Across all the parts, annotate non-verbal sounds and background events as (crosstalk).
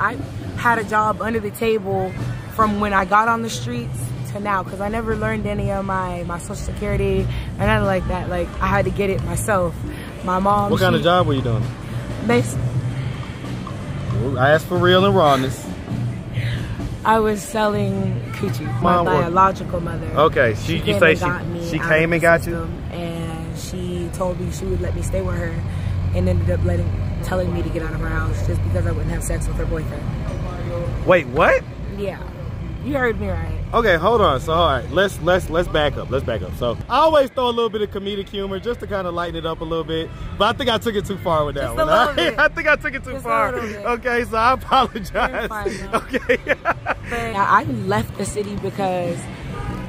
I had a job under the table from when I got on the streets to now because I never learned any of my, my social security or nothing like that. Like I had to get it myself. My mom. What kind of job were you doing? Bas- I asked for real and rawness. I was selling coochie. My Mom, what- biological mother. Okay, she, you came say she got me she came and got you. And she told me she would let me stay with her, and ended up letting telling me to get out of her house just because I wouldn't have sex with her boyfriend. Wait, what? Yeah, you heard me right. Okay, hold on. So, all right, let's let's let's back up. Let's back up. So, I always throw a little bit of comedic humor just to kind of lighten it up a little bit, but I think I took it too far with that Just one. right? (laughs) I think I took it too Just far. Okay, so I apologize. Fine, (laughs) okay. But I left the city because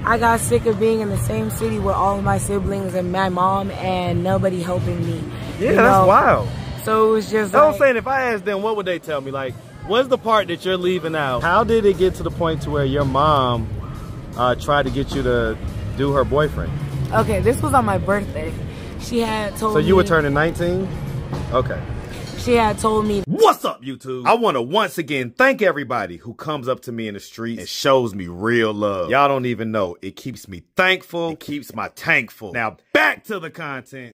I got sick of being in the same city with all of my siblings and my mom and nobody helping me. yeah, you that's know? wild. So it was just That's what I'm like, saying. If I asked them, what would they tell me? Like, what's the part that you're leaving out? How did it get to the point to where your mom uh, tried to get you to do her boyfriend? okay, this was on my birthday. She had told So me. you were turning 19? Okay. She had told me What's up, YouTube? I want to once again thank everybody who comes up to me in the street and shows me real love. Y'all don't even know. It keeps me thankful. It keeps my tank full. Now back to the content.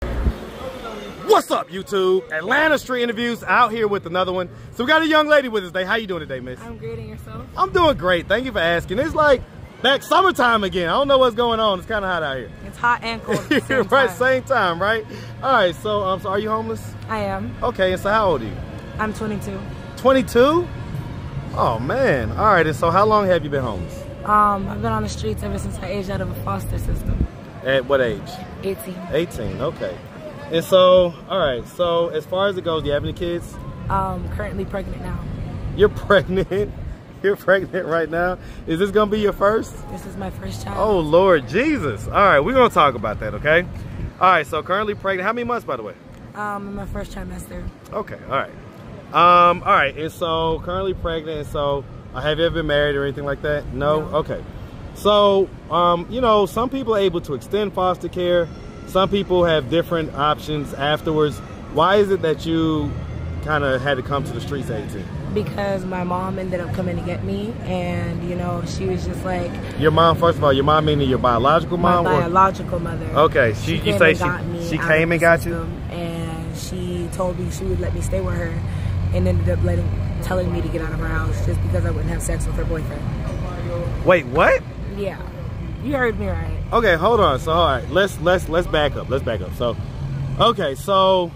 What's up, YouTube? Atlanta Street Interviews out here with another one. So we got a young lady with us today. How you doing today, miss? I'm grading yourself. I'm doing great. Thank you for asking. It's like back summertime again. I don't know what's going on. It's kind of hot out here. It's hot and cold. At the (laughs) same right, time. same time, right? All right. So, um, so are you homeless? I am. Okay. And so, how old are you? I'm 22. 22? Oh man. All right. And so, how long have you been homeless? Um, I've been on the streets ever since I aged out of a foster system. At what age? 18. 18. Okay. And so, all right. So, as far as it goes, do you have any kids? Um, currently pregnant now. You're (laughs) pregnant. You're pregnant right now. Is this gonna be your first? This is my first child. Oh Lord Jesus! All right, we're gonna talk about that, okay? All right. So currently pregnant. How many months, by the way? Um, in my first trimester. Okay. All right. Um. All right. And so currently pregnant. And so uh, have you ever been married or anything like that? No. No. Okay. So um, you know, some people are able to extend foster care. Some people have different options afterwards. Why is it that you kind of had to come to the streets at 18? Because my mom ended up coming to get me, and you know, she was just like Your mom, first of all, your mom meaning your biological my mom? or- biological mother. Okay, she- you came say and she- she came and got you? and she told me she would let me stay with her, and ended up letting telling me to get out of her house just because I wouldn't have sex with her boyfriend. Wait, what? Yeah, you heard me right. Okay, hold on. So all right, let's let's let's back up. Let's back up. So, okay, so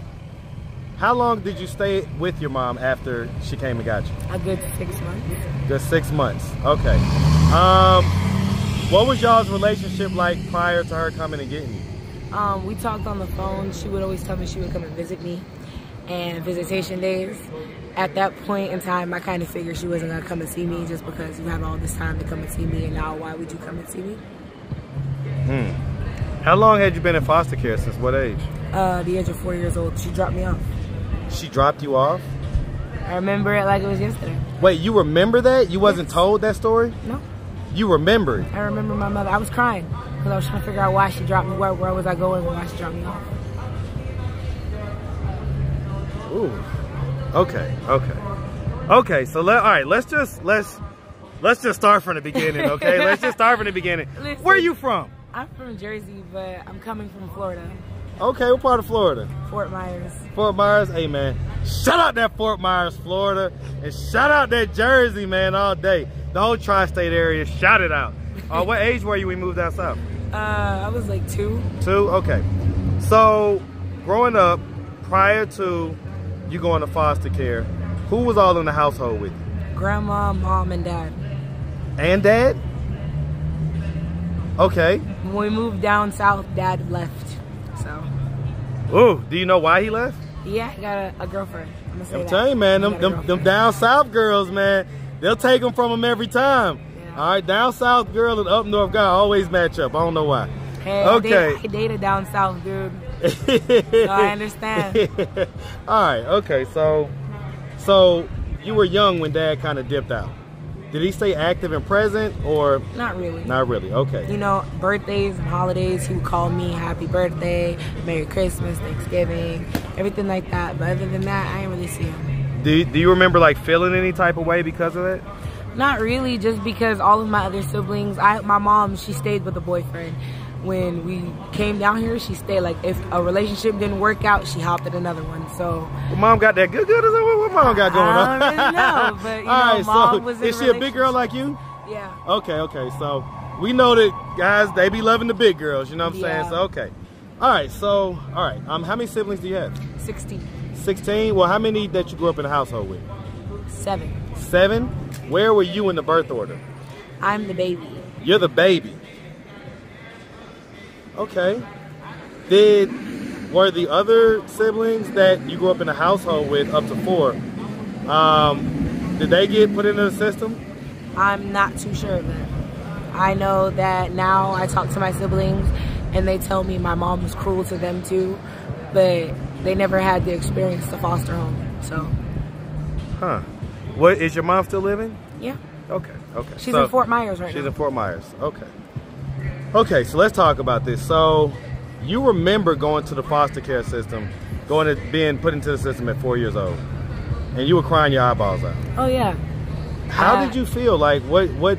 how long did you stay with your mom after she came and got you? A good six months. Just six months. Okay. Um, what was y'all's relationship like prior to her coming and getting you? Um, we talked on the phone. She would always tell me she would come and visit me, and visitation days. At that point in time, I kind of figured she wasn't gonna come and see me just because you have all this time to come and see me, and now why would you come and see me? How long had you been in foster care? Since what age? Uh, the age of four years old, she dropped me off. She dropped you off. I remember it like it was yesterday. Wait, you remember that? You wasn't told that story? No, You remembered? I remember my mother. I was crying because I was trying to figure out why she dropped me. Where, where was I going? Why she dropped me off? Ooh. Okay. Okay. Okay. So let all right. Let's just let's let's just start from the beginning. Okay. (laughs) let's just start from the beginning. Listen. Where are you from? I'm from Jersey, but I'm coming from Florida, Okay. What part of Florida? Fort Myers. Fort Myers. Hey man, shout out that Fort Myers, Florida, and shout out that Jersey, man, all day. The whole tri-state area. Shout it out. Uh, what (laughs) age were you when you moved down south? Uh, I was like two. Two. Okay. So, growing up, prior to you going to foster care, who was all in the household with you? Grandma, mom, and dad. And dad? Okay. When we moved down south, dad left. So, Ooh, do you know why he left? yeah, got a, a girlfriend. I'm gonna say I'm that. telling you, man, them, them, them down south girls, man, they'll take them from them every time. Yeah. All right, down south girl and up north guy always match up. I don't know why. Hey, okay. I dated down south, dude. (laughs) I understand. (laughs) All right, okay, so, so you were young when dad kind of dipped out. Did he stay active and present or Not really. not really? Okay. You know, birthdays and holidays, he would call me happy birthday, Merry Christmas, Thanksgiving, everything like that. But other than that, I didn't really see him. Do, do you remember like feeling any type of way because of that? Not really, just because all of my other siblings, I my mom, she stayed with a boyfriend. When we came down here, she stayed. Like if a relationship didn't work out, she hopped at another one. So well, mom got that good good. What, what mom got going on? I don't really know, (laughs) but you know, all right, mom so was is she a big girl like you? Yeah. Okay, okay. So we know that guys they be loving the big girls. You know what I'm yeah. saying? So okay. All right. So all right. Um, how many siblings do you have? Sixteen. Sixteen. Well, how many that you grew up in a household with? Seven. Seven. Where were you in the birth order? I'm the baby. You're the baby. Okay. Did were the other siblings that you grew up in a household with up to four? Um, did they get put into the system? I'm not too sure of that. I know that now I talk to my siblings and they tell me my mom was cruel to them too, but they never had the experience to foster home. So. Huh. What is your mom still living? Yeah. Okay. Okay. She's so, in Fort Myers right she's now. She's in Fort Myers. Okay. Okay, so let's talk about this. So, you remember going to the foster care system, going to being put into the system at four years old, and you were crying your eyeballs out. Oh yeah. How uh, did you feel? Like, what, what?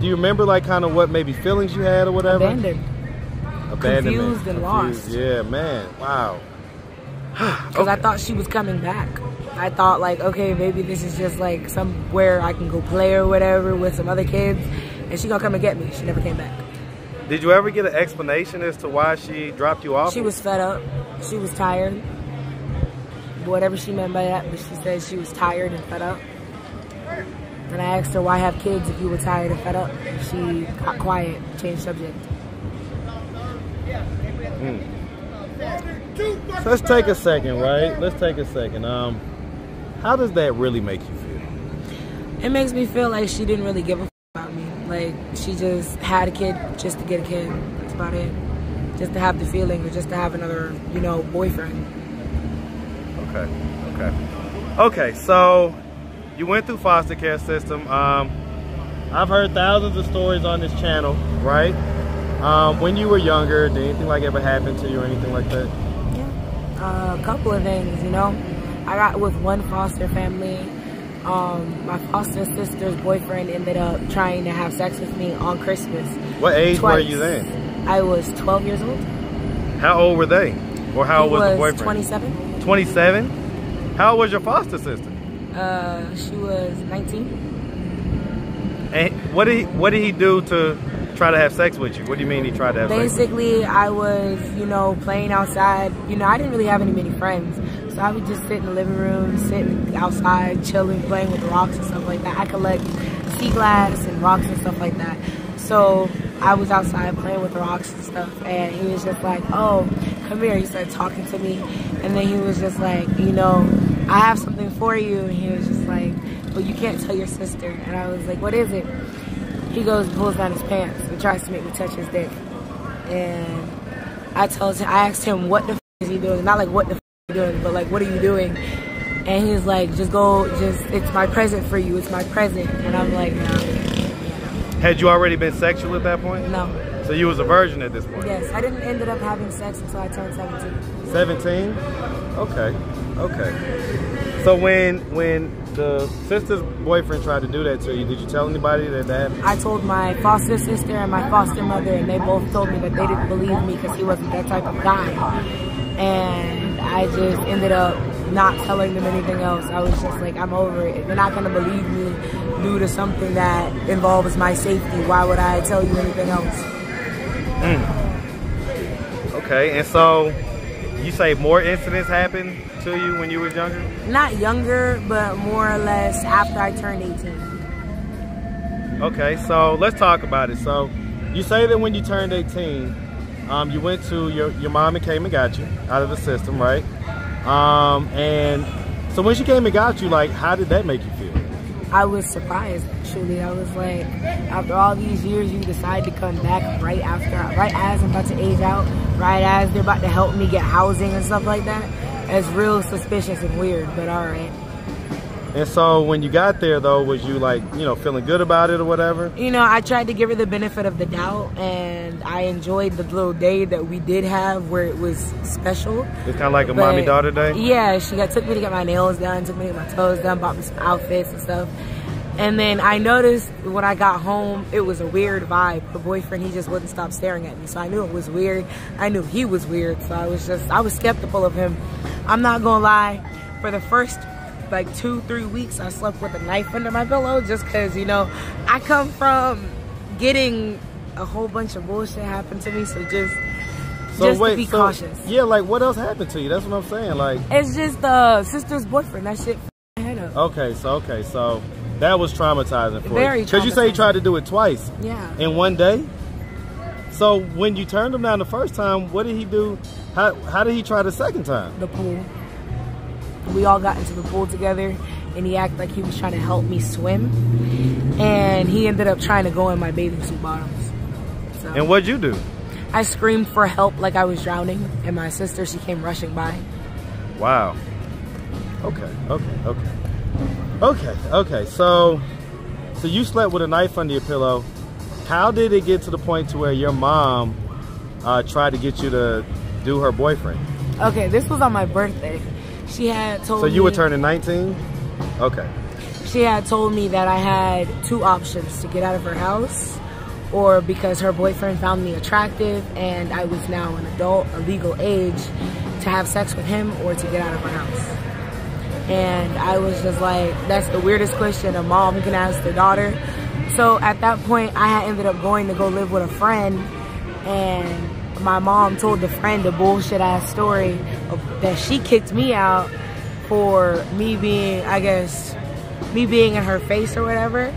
Do you remember, like, kind of what maybe feelings you had or whatever? Abandoned. Abandoned. Confused and lost. Yeah, man. Wow. (sighs) Because okay. I thought she was coming back. I thought like, okay, maybe this is just like somewhere I can go play or whatever with some other kids, and she gonna come and get me. She never came back. Did you ever get an explanation as to why she dropped you off? She was fed up. She was tired. Whatever she meant by that, but she said she was tired and fed up. And I asked her, why have kids if you were tired and fed up? She got quiet, changed subject. Mm. So let's take a second, right? Let's take a second. Um, how does that really make you feel? It makes me feel like she didn't really give a about me. Like she just had a kid just to get a kid. That's about it. Just to have the feeling or just to have another, you know, boyfriend. Okay. Okay. Okay, so you went through foster care system. Um, I've heard thousands of stories on this channel, right? Um, when you were younger, did anything like ever happen to you or anything like that? Yeah, uh, a couple of things, you know. I got with one foster family. Um, my foster sister's boyfriend ended up trying to have sex with me on Christmas. What age twice. were you then? I was 12 years old. How old were they? Or how old was, was the boyfriend? 27. 27? How old was your foster sister? Uh, she was 19. And what did he, what did he do to try to have sex with you? What do you mean he tried to have sex? Basically, I was, you know, playing outside. You know, I didn't really have any many friends. So I would just sit in the living room, sitting outside, chilling, playing with rocks and stuff like that. I collect sea glass and rocks and stuff like that. So I was outside playing with rocks and stuff, and he was just like, oh, come here. He started talking to me, and then he was just like, you know, I have something for you. And he was just like, but you can't tell your sister. And I was like, what is it? He goes, pulls down his pants and tries to make me touch his dick. And I told him, I asked him, what the f is he doing? Not like, what the doing, but like, what are you doing? And he's like, just go, just, it's my present for you. It's my present. And I'm like, no. Had you already been sexual at that point? No. So you was a virgin at this point? Yes, I didn't ended up having sex until I turned 17. 17? Okay, okay. So when when the sister's boyfriend tried to do that to you, did you tell anybody that that I told my foster sister and my foster mother, and they both told me that they didn't believe me because he wasn't that type of guy. And I just ended up not telling them anything else. I was just like, I'm over it. If you're not gonna believe me due to something that involves my safety, why would I tell you anything else? Mm. Okay, and so you say more incidents happened to you when you was younger? Not younger, but more or less after I turned 18. Okay, so let's talk about it. So you say that when you turned 18, um, you went to your, your mom and came and got you out of the system, right? Um, and so when she came and got you, like, how did that make you feel? I was surprised actually. I was like, after all these years, you decide to come back right after, right as I'm about to age out, right as they're about to help me get housing and stuff like that. It's real suspicious and weird, but all right. And so when you got there though, was you like, you know, feeling good about it or whatever? You know, I tried to give her the benefit of the doubt and I enjoyed the little day that we did have where it was special. It's kind of like a mommy daughter day? Yeah, she got took me to get my nails done, took me to get my toes done, bought me some outfits and stuff. And then I noticed when I got home, it was a weird vibe. Her boyfriend, he just wouldn't stop staring at me. So I knew it was weird. I knew he was weird. So I was just, I was skeptical of him. I'm not gonna lie, for the first like two, three weeks, I slept with a knife under my pillow just because, you know, I come from getting a whole bunch of bullshit happen to me. So just, so just wait, to be so, cautious. Yeah, like what else happened to you? That's what I'm saying. Like it's just the uh, sister's boyfriend. That shit head up. Okay, so okay, so that was traumatizing for Very you. Because you say you tried to do it twice. Yeah. In one day. So when you turned him down the first time, what did he do? How how did he try the second time? The pool we all got into the pool together and he acted like he was trying to help me swim. And he ended up trying to go in my bathing suit bottoms. So, and what'd you do? I screamed for help like i was drowning and my sister she came rushing by. Wow. Okay okay okay. Okay okay so so you slept with a knife under your pillow. How did it get to the point to where your mom uh, tried to get you to do her boyfriend? Okay this was on my birthday she had told So you were turning 19? Okay. She had told me that I had two options to get out of her house or because her boyfriend found me attractive and I was now an adult, a legal age, to have sex with him or to get out of her house. And I was just like, that's the weirdest question a mom can ask their daughter. So at that point, I had ended up going to go live with a friend and my mom told the friend a bullshit ass story that she kicked me out for me being, I guess, me being in her face or whatever.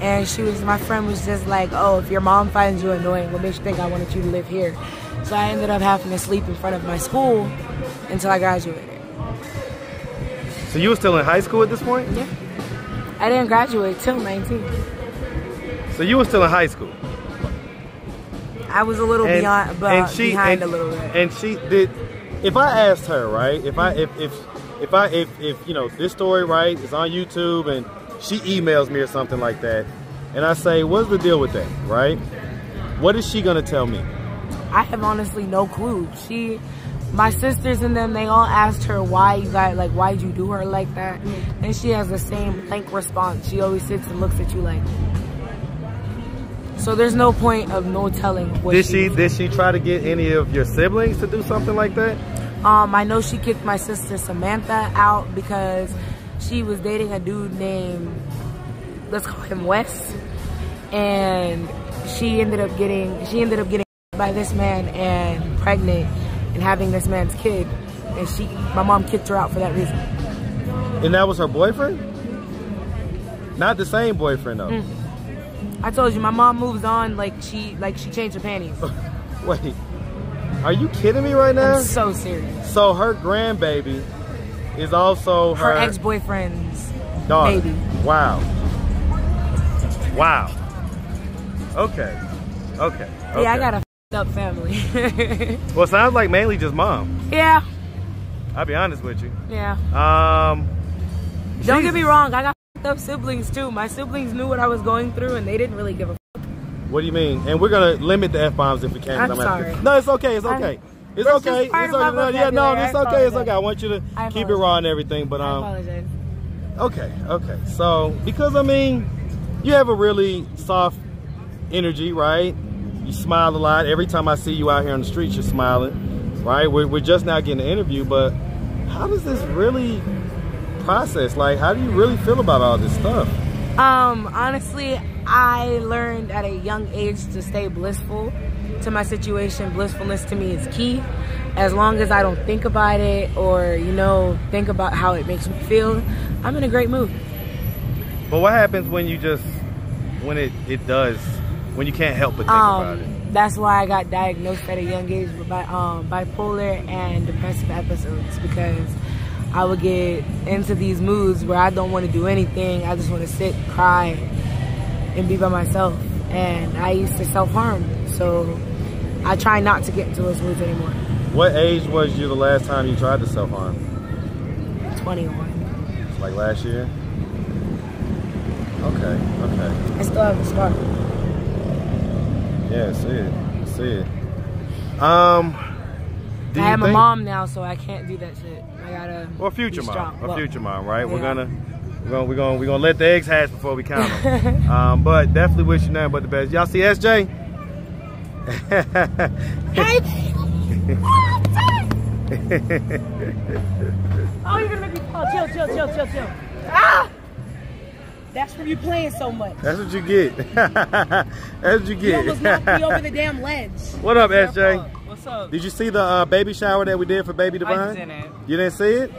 And she was, my friend was just like, oh, if your mom finds you annoying, what makes you think I wanted you to live here? So I ended up having to sleep in front of my school until I graduated. So you were still in high school at this point? Yeah. I didn't graduate till 19. So you were still in high school? I was a little and, beyond, but and she, behind and, a little bit. And she did. If I asked her, right? If I if if if I if if you know this story, right, is on YouTube, and she emails me or something like that, and I say, "What's the deal with that?" Right? What is she gonna tell me? I have honestly no clue. She, my sisters and them, they all asked her why you got like why'd you do her like that, and she has the same blank response. She always sits and looks at you like, so there's no point of no telling what Did she, she did she try to get any of your siblings to do something like that? Um, I know she kicked my sister Samantha out because she was dating a dude named let's call him Wes. And she ended up getting she ended up getting by this man and pregnant and having this man's kid. And she my mom kicked her out for that reason. And that was her boyfriend? Not the same boyfriend though. Mm. I told you, my mom moves on like she like she changed her panties. (laughs) Wait, are you kidding me right now? I'm so serious. So her grandbaby is also her, her ex-boyfriend's daughter. baby. Wow. Wow. Okay. Okay. okay. Yeah, I got a up family. (laughs) well, sounds like mainly just mom. Yeah. I'll be honest with you. Yeah. Um. Don't Jesus. get me wrong. I got up siblings too. My siblings knew what I was going through and they didn't really give a fuck. What do you mean? And we're gonna limit the F bombs if we can. I'm, I'm sorry. No, it's okay, it's okay. I'm, it's okay. It's okay. No, yeah, no, it's okay, it's okay. I want you to keep it raw and everything, but um I apologize. Okay, okay. So because I mean, you have a really soft energy, right? You smile a lot. Every time I see you out here on the streets, you're smiling, right? We're, we're just now getting an interview, but how does this really process? Like, how do you really feel about all this stuff? Um, honestly, I learned at a young age to stay blissful to my situation. Blissfulness to me is key. As long as I don't think about it or, you know, think about how it makes me feel, I'm in a great mood. But what happens when you just, when it, it does, when you can't help but think um, about it? That's why I got diagnosed at a young age with um, bipolar and depressive episodes because I would get into these moods where I don't want to do anything. I just want to sit, cry, and be by myself. And I used to self-harm. So I try not to get into those moods anymore. What age was you the last time you tried to self-harm? 21. Like last year? Okay, okay. I still have a scar. Yeah, I see it. I see it. Um, I have think- mom now, so I can't do that shit. I gotta. Well, future mom, strong. a future mom, right? We're gonna, we're gonna, we're gonna, we're gonna let the eggs hatch before we count them. (laughs) um, but definitely wish you nothing but the best. Y'all see SJ? hey. (laughs) Oh, you're gonna make me fall. Chill, chill, chill, chill, chill. Ah! That's from you playing so much. That's what you get. (laughs) That's what you You almost knocked me over get. the damn ledge. what up, SJ? What's up? Did you see the uh, baby shower that we did for Baby Divine? I didn't. You didn't see it?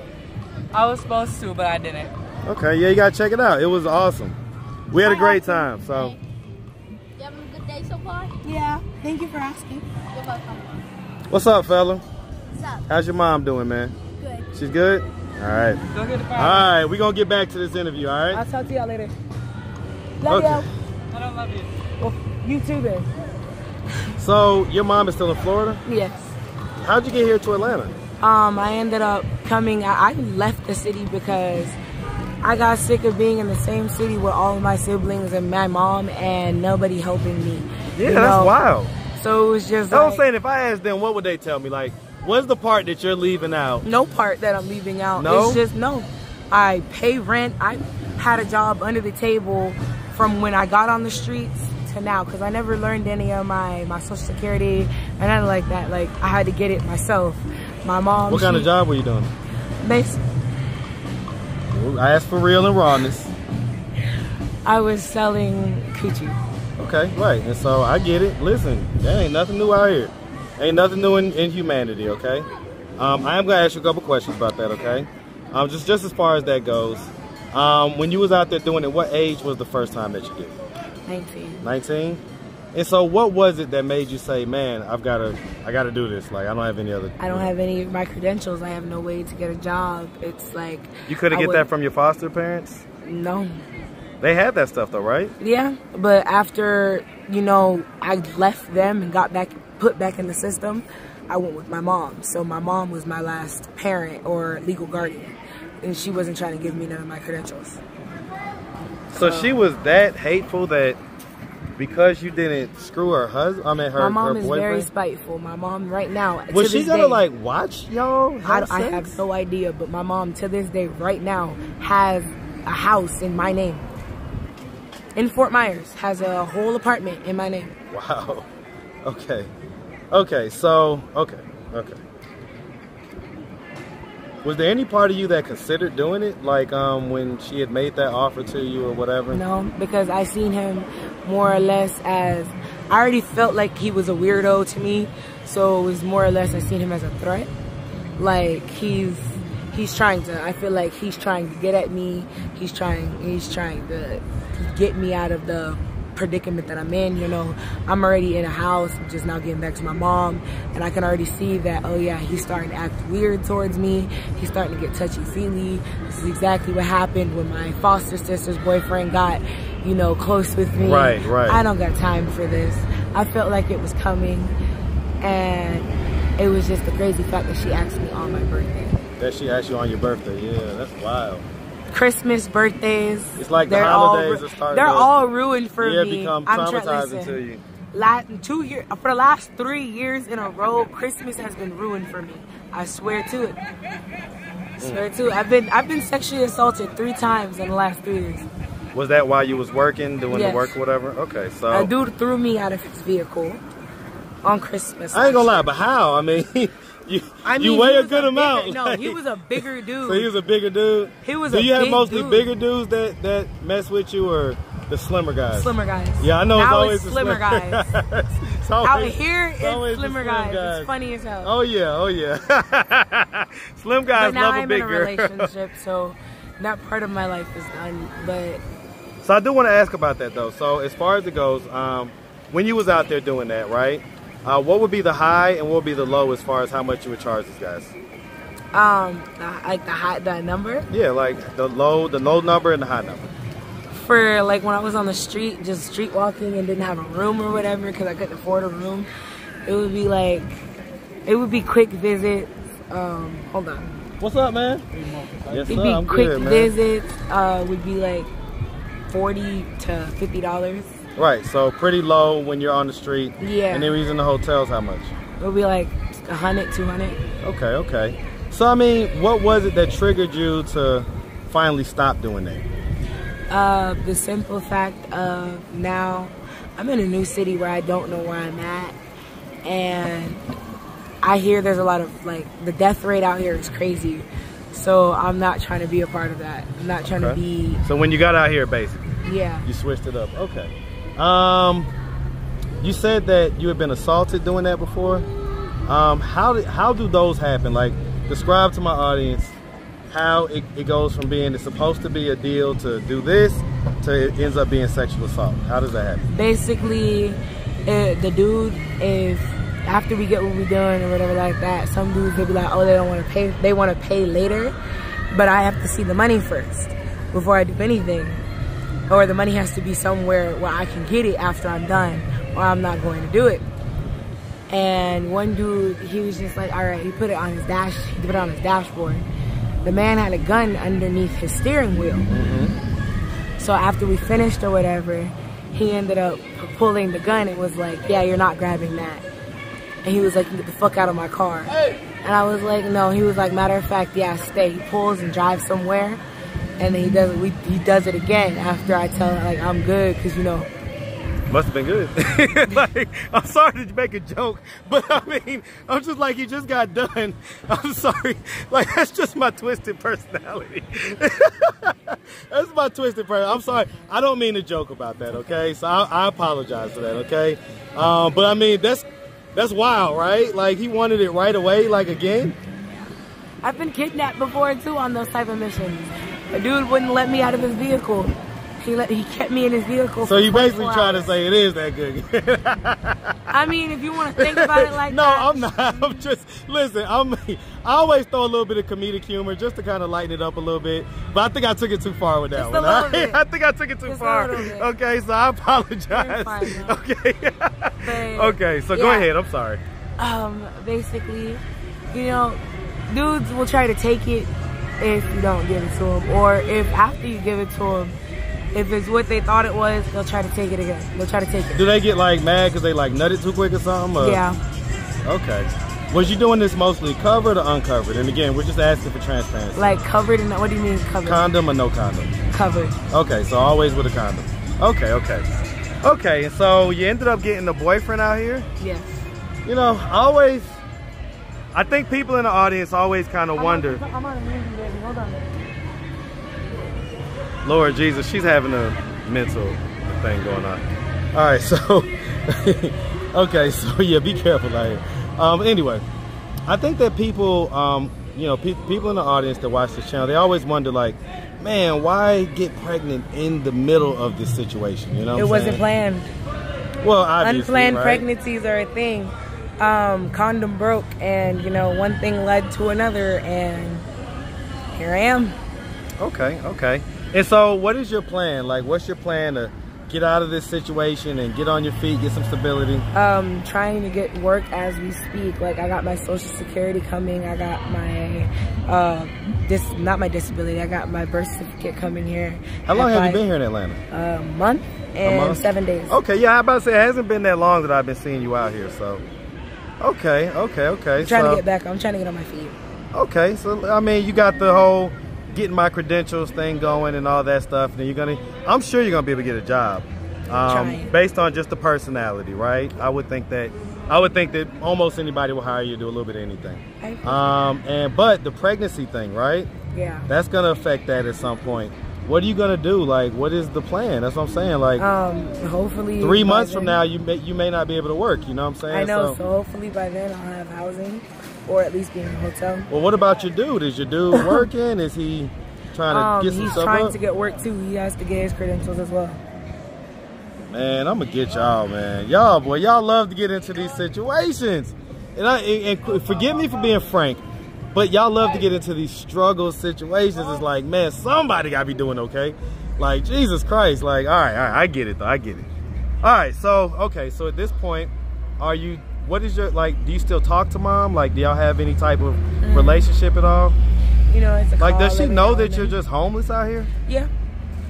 I was supposed to, but I didn't. Okay, yeah, you gotta check it out. It was awesome. We had a great time. So, You having a good day so far? Yeah, thank you for asking. You're welcome. what's up, fella? What's up? How's your mom doing, man? Good. She's good. All right. Go get the All fire. right, we gonna get back to this interview. All right. I'll talk to y'all later. Love Okay. I don't love you. you. Well, you too then. (laughs) So your mom is still in Florida. Yes. How'd you get here to Atlanta? Um, I ended up coming. I, I left the city because I got sick of being in the same city with all of my siblings and my mom and nobody helping me. Yeah, you that's wild. So it was just That's what I'm saying. If I asked them, what would they tell me? Like, what's the part that you're leaving out? no part that I'm leaving out. No? It's just no. I pay rent. I had a job under the table from when I got on the streets to now because I never learned any of my my social security and nothing like that. Like I had to get it myself. My mom. What kind of job were you doing? bas- I asked for real and rawness. I was selling coochie. Okay, right. And so I get it. Listen, there ain't nothing new out here. Ain't nothing new in, in humanity, okay? Um, I am gonna ask you a couple questions about that, okay? Um, just just as far as that goes. Um, when you was out there doing it, what age was the first time that you did? it? 19. 19? And so what was it that made you say, man, I've gotta I gotta do this. Like I don't have any other I don't have any of my credentials. I have no way to get a job. It's like You couldn't get would- that from your foster parents? no. They had that stuff though, right? Yeah, but after you know I left them and got back put back in the system, I went with my mom. So my mom was my last parent or legal guardian, and she wasn't trying to give me none of my credentials. So she oh. was that hateful that because you didn't screw her husband, I mean her, my mom her is boyfriend. very spiteful. My mom right now. was to she gonna day, like watch y'all? I, I have no idea, but my mom to this day, right now, has a house in my name. In Fort Myers, has a whole apartment in my name. Wow. (laughs) Okay. Okay. So okay. Okay. Was there any part of you that considered doing it, like um, when she had made that offer to you or whatever? No, because I seen him more or less as I already felt like he was a weirdo to me, so it was more or less I seen him as a threat. Like he's he's trying to. I feel like he's trying to get at me. He's trying he's trying to get me out of the predicament that I'm in. You know, I'm already in a house, I'm just now getting back to my mom, and I can already see that. Oh yeah, he's starting to act weird towards me. He's starting to get touchy feely. This is exactly what happened when my foster sister's boyfriend got, you know, close with me. Right, right. I don't got time for this. I felt like it was coming, and it was just the crazy fact that she asked me on my birthday. That she asked you on your birthday. Yeah, that's wild. Christmas, birthdays. It's like the they're all holidays starting They're to- all ruined for yeah, me. become traumatizing to you. Last two years, for the last three years in a row, Christmas has been ruined for me. I swear to it. Swear to it. I've been I've been sexually assaulted three times in the last three years. Was that while you was working, doing Yes. the work or whatever? Okay, so A dude threw me out of his vehicle on Christmas. I ain't gonna lie, but how? I mean, (laughs) you I you weigh a good bigger- amount. No, like- he (laughs) was a bigger dude. So he was a bigger dude. He was Do you have mostly dude. bigger dudes that that mess with you, or the slimmer guys? slimmer guys. Yeah, I know. Now it's always it's the slimmer slim- guys. (laughs) It's Out here, it's it's always slimmer slim guys. It's funny as hell. Oh yeah, oh yeah. (laughs) Slim guys but now love a I'm big in a girl. relationship, so that part of my life is done. But So I do want to ask about that though. So as far as it goes, um, when you was out there doing that, right? Uh, what would be the high and what would be the low as far as how much you would charge these guys? um, like the high, the number Yeah, like the low, the low number and the high number. for like when I was on the street, just street walking and didn't have a room or whatever because I couldn't afford a room, it would be like, it would be quick visits. Um, hold on. What's up, man? Yes, It'd sir. be I'm quick good, visits. Uh, would be like forty to fifty dollars. Right. So pretty low when you're on the street. Yeah. And then using the hotels, how much? It'll be like a hundred, two hundred. Okay. Okay. So I mean, what was it that triggered you to finally stop doing that? Uh, the simple fact of now I'm in a new city where I don't know where I'm at, and I hear there's a lot of like the death rate out here is crazy. So I'm not trying to be a part of that. I'm not trying to be So when you got out here, basically, yeah. you switched it up. Okay. Um, you said that you had been assaulted doing that before. Um, how did how do those happen? Like, describe to my audience how it, it goes from being it's supposed to be a deal to do this to it ends up being sexual assault. How does that happen? basically uh, the dude if after we get what we're doing or whatever like that some dudes they'll be like oh they don't want to pay they want to pay later but i have to see the money first before i do anything or the money has to be somewhere where i can get it after i'm done or i'm not going to do it and one dude he was just like all right he put it on his dash he put it on his dashboard the man had a gun underneath his steering wheel so after we finished or whatever, he ended up pulling the gun. It was like, yeah, you're not grabbing that. And he was like, get the fuck out of my car. And I was like, no. He was like, matter of fact, yeah, stay. He pulls and drives somewhere, and then he does it. We, he does it again after I tell him like I'm good, cause you know. Must have been good. (laughs) like, I'm sorry to make a joke, but I mean, I'm just like, you just got done. I'm sorry. Like, that's just my twisted personality. (laughs) that's my twisted person. I'm sorry. I don't mean to joke about that, okay? So I, I apologize for that, okay? Um, but I mean, that's that's wild, right? Like, he wanted it right away, like again. I've been kidnapped before too on those type of missions. A dude wouldn't let me out of his vehicle. He let he kept me in his vehicle. So you basically 24 trying to say it is that good. I mean, if you want to think about it (laughs) like that. no, that. I'm not. (laughs) I'm just listen. I'm. I always throw a little bit of comedic humor just to kind of lighten it up a little bit. But I think I took it too far with that Just a one. little (laughs) I, bit. I think I took it too Just far. Okay, so I apologize. You're fine, okay. But, okay, so go ahead. I'm sorry. um, basically, you know, dudes will try to take it if you don't give it to them, or if after you give it to them, if it's what they thought it was, they'll try to take it again. They'll try to take it. Do they get like mad because they like nutted too quick or something? or- Yeah, Okay. Was you doing this mostly covered or uncovered? And again, we're just asking for transparency. like covered and What do you mean covered? condom or no condom? covered. Okay, so always with a condom. Okay, okay. Okay, so you ended up getting a boyfriend out here? Yes. You know, I always, I think people in the audience always kind of wonder, I'm on a movie, baby. Hold on. Lord Jesus, she's having a mental thing going on. All right, so, (laughs) okay, so (laughs) yeah, be careful out here. Um, anyway, I think that people, um, you know, pe- people in the audience that watch this channel, they always wonder like, man, why get pregnant in the middle of this situation? You know, what It wasn't saying? planned. Well, Unplanned right? pregnancies are a thing. Um, condom broke, and you know, one thing led to another, and here I am. Okay, okay. And so, what is your plan? Like, what's your plan to get out of this situation and get on your feet, get some stability? um, trying to get work as we speak. Like I got my social security coming. I got my uh, this not my disability. I got my birth certificate coming here. How long have you been here in Atlanta? A month and month? seven days. Okay, yeah, I about to say it hasn't been that long that I've been seeing you out here. So, okay, okay, okay. I'm trying so, to get back. I'm trying to get on my feet. Okay, so I mean, you got the whole getting my credentials thing going and all that stuff. And then you're gonna, I'm sure you're gonna be able to get a job, um, based on just the personality, right? I would think that, I would think that almost anybody will hire you to do a little bit of anything. I- Um, and but the pregnancy thing, right? Yeah. That's gonna affect that at some point. What are you gonna do? Like, what is the plan? That's what I'm saying. Like, Um, hopefully three months from now, you may you may not be able to work. You know what I'm saying? I know. So hopefully by then I'll have housing, or at least be in a hotel. well, what about your dude? Is your dude (laughs) working? is he trying to Um, get some he's trying up? to get work too. He has to get his credentials as well. Man, I'm gonna get y'all, man. Y'all, boy, y'all love to get into these situations. And I and, and forgive me for being frank, but y'all love to get into these struggle situations. It's like, man, somebody gotta be doing okay. Like Jesus Christ. Like, all right, all right, I get it though. I get it. All right, so okay, so at this point, are you? What is your like? Do you still talk to mom? Like, do y'all have any type of mm. relationship at all? You know, it's a Like, does she know that you're just homeless out here? Yeah.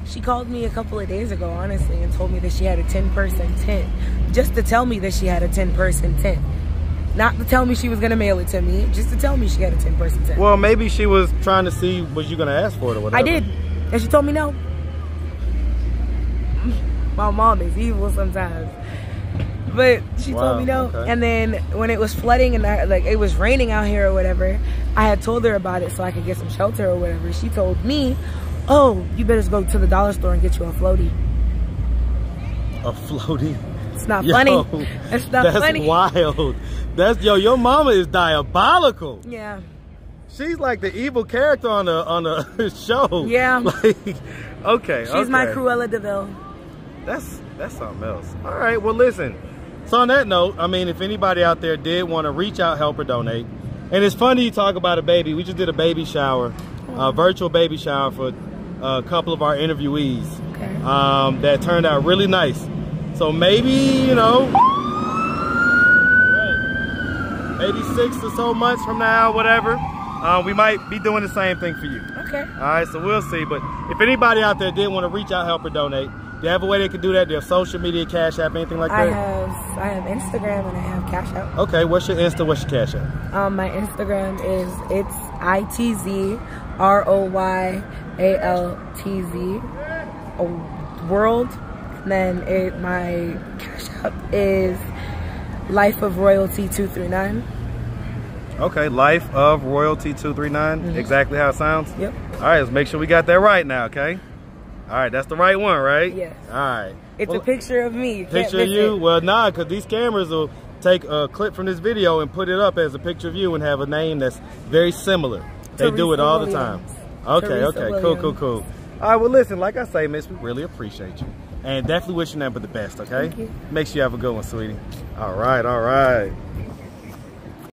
She called me a couple of days ago, honestly, and told me that she had a 10 person tent. Just to tell me that she had a 10 person tent. Not to tell me she was gonna mail it to me, just to tell me she had a 10 person tent. Well, maybe she was trying to see was you gonna ask for it or whatever. I did, and she told me no. My mom is evil sometimes. But she Wow, told me no. okay. And then when it was flooding and I, like it was raining out here or whatever, I had told her about it so I could get some shelter or whatever. She told me, "Oh, you better go to the dollar store and get you a floaty." A floaty. It's not (laughs) Yo, funny. It's not that's funny. wild. That's yo. Your mama is diabolical. Yeah. She's like the evil character on the on the (laughs) show. Yeah. (laughs) Like, okay. She's my okay. Cruella de Vil. That's that's something else. All right. Well, listen. So on that note, I mean, if anybody out there did want to reach out, help or donate, and it's funny you talk about a baby. We just did a baby shower, a virtual baby shower for a couple of our interviewees. Okay. Um, that turned out really nice. So maybe you know, maybe six or so months from now, whatever, uh, we might be doing the same thing for you. Okay. All right, so we'll see. But if anybody out there did want to reach out, help or donate, do you have a way they can do that? Do you have social media, Cash App, anything like I that? have I have Instagram and I have Cash App. Okay, what's your Insta? What's your Cash App? Um, my Instagram is it's I T Z R O Y A L T Z world. And then it my cash app is Life of Royalty two three nine. Okay, Life of Royalty two three nine. Mm-hmm. Exactly how it sounds. Yep. All right, let's make sure we got that right now. Okay. All right, that's the right one, right? Yes. All right. It's Well, a picture of me. You picture of you. it. Well, nah, because these cameras will take a clip from this video and put it up as a picture of you and have a name that's very similar. They do it Teresa all the time. Okay, Teresa okay, cool, cool, cool. All right, well, listen, like I say, miss, we really appreciate you. And definitely wishing nothing but the best, okay? Thank you. Make sure you have a good one, sweetie. All right, all right.